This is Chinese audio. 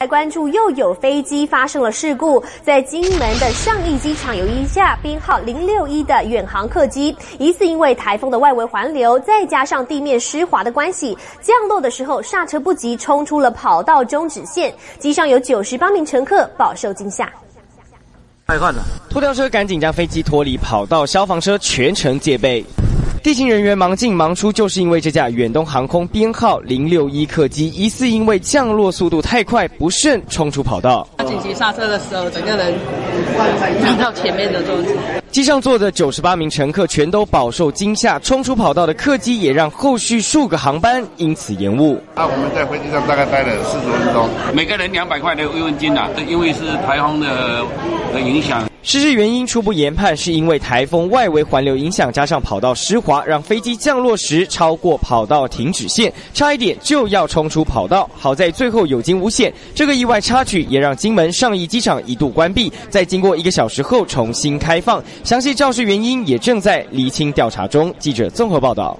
来关注，又有飞机发生了事故，在金门的上义机场有一架编号零六一的远航客机，疑似因为台风的外围环流，再加上地面湿滑的关系，降落的时候刹车不及，冲出了跑道终止线，机上有九十八名乘客饱受惊吓。太快了，拖吊车赶紧将飞机脱离跑道，消防车全程戒备。地勤人员忙进忙出，就是因为这架远东航空编号零六一客机疑似因为降落速度太快，不慎冲出跑道。紧急刹车的时候，整个人撞到前面的座子。机上坐的九十八名乘客全都饱受惊吓，冲出跑道的客机也让后续数个航班因此延误。那我们在飞机上大概待了四十分钟，每个人两百块的慰问金呐，因为是台风的的影响。失事原因初步研判是因为台风外围环流影响，加上跑道湿滑，让飞机降落时超过跑道停止线，差一点就要冲出跑道。好在最后有惊无险。这个意外插曲也让金门上义机场一度关闭，在经过一个小时后重新开放。详细肇事原因也正在厘清调查中。记者综合报道。